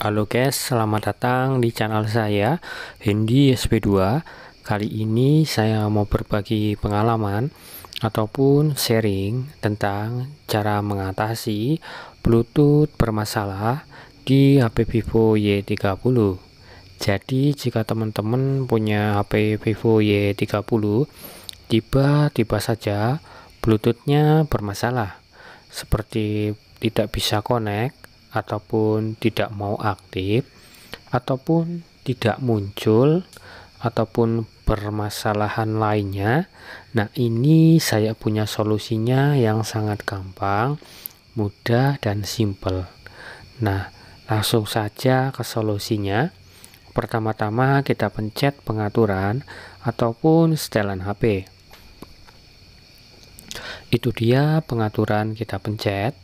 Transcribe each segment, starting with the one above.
Halo guys, selamat datang di channel saya Hendy SP2 Kali ini saya mau berbagi pengalaman ataupun sharing tentang cara mengatasi Bluetooth bermasalah di HP Vivo Y30 Jadi jika teman-teman punya HP Vivo Y30 tiba-tiba saja Bluetoothnya bermasalah. Seperti tidak bisa connect ataupun tidak mau aktif ataupun tidak muncul ataupun permasalahan lainnya. Nah ini saya punya solusinya yang sangat gampang mudah dan simple nah langsung saja ke solusinya. Pertama-tama kita pencet pengaturan ataupun setelan HP itu dia pengaturan kita pencet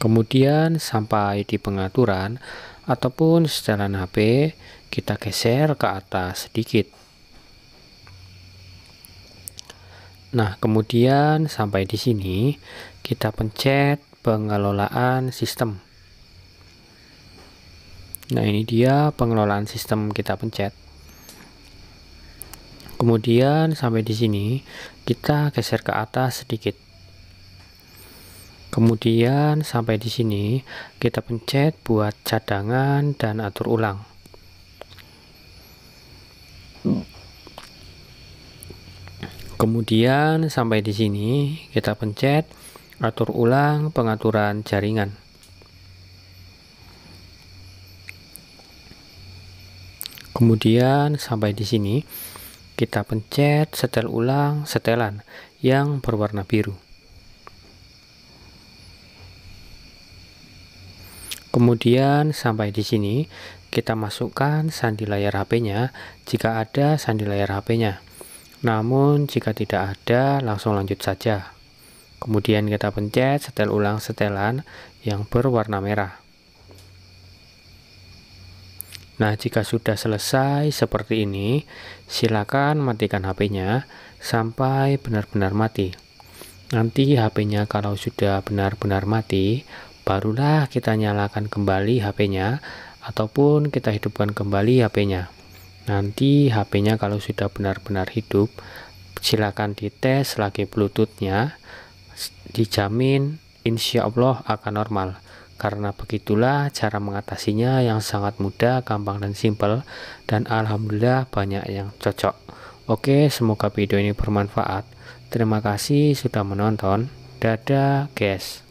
kemudian sampai di pengaturan ataupun setelan HP kita geser ke atas sedikit. Nah kemudian sampai di sini kita pencet pengelolaan sistem. Nah ini dia pengelolaan sistem kita pencet. Kemudian sampai di sini kita geser ke atas sedikit Kemudian sampai di sini kita pencet buat cadangan dan atur ulang. Kemudian sampai di sini kita pencet atur ulang pengaturan jaringan. Kemudian sampai di sini kita pencet setel ulang setelan yang berwarna biru. Kemudian sampai di sini kita masukkan sandi layar HP-nya jika ada sandi layar HP-nya. Namun jika tidak ada langsung lanjut saja. Kemudian kita pencet setel ulang setelan yang berwarna merah. Nah, jika sudah selesai seperti ini, silakan matikan HP-nya sampai benar-benar mati. Nanti HP-nya kalau sudah benar-benar mati, barulah kita nyalakan kembali HP-nya ataupun kita hidupkan kembali HP-nya nanti HP-nya kalau sudah benar-benar hidup silakan dites lagi Bluetooth-nya dijamin insya Allah akan normal. Karena begitulah cara mengatasinya yang sangat mudah, gampang dan simpel dan Alhamdulillah banyak yang cocok. Oke semoga video ini bermanfaat. Terima kasih sudah menonton. Dadah guys